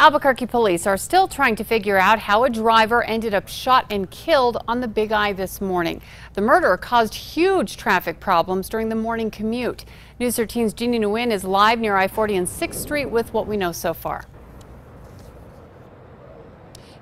Albuquerque police are still trying to figure out how a driver ended up shot and killed on the Big-I this morning. The murder caused huge traffic problems during the morning commute. News 13's Jeannie Nguyen is live near I-40 and 6th Street with what we know so far.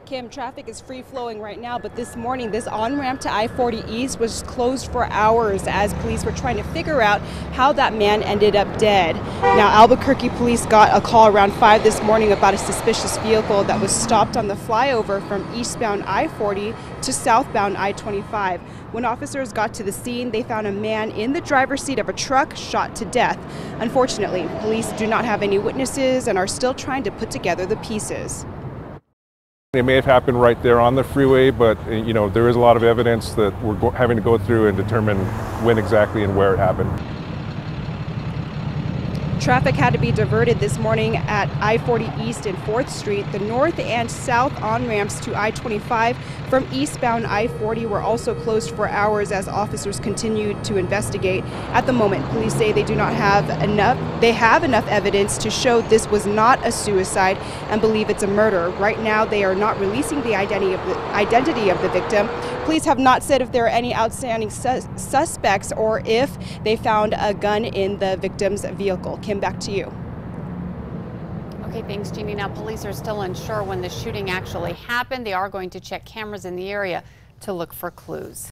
Kim, traffic is free flowing right now, but this morning, this on ramp to I 40 East was closed for hours as police were trying to figure out how that man ended up dead. Now, Albuquerque police got a call around 5 this morning about a suspicious vehicle that was stopped on the flyover from eastbound I 40 to southbound I 25. When officers got to the scene, they found a man in the driver's seat of a truck shot to death. Unfortunately, police do not have any witnesses and are still trying to put together the pieces. It may have happened right there on the freeway, but eh, you know there is a lot of evidence that we're having to go through and determine when exactly and where it happened. Traffic had to be diverted this morning at I-40 East and 4th Street. The north and south on-ramps to I-25 from eastbound I-40 were also closed for hours as officers continued to investigate. At the moment, police say they do not have enough they have enough evidence to show this was not a suicide and believe it's a murder. Right now, they are not releasing the identity of the identity of the victim. Police have not said if there are any outstanding sus suspects or if they found a gun in the victim's vehicle. Kim, back to you. Okay, thanks, Jeannie. Now, police are still unsure when the shooting actually happened. They are going to check cameras in the area to look for clues.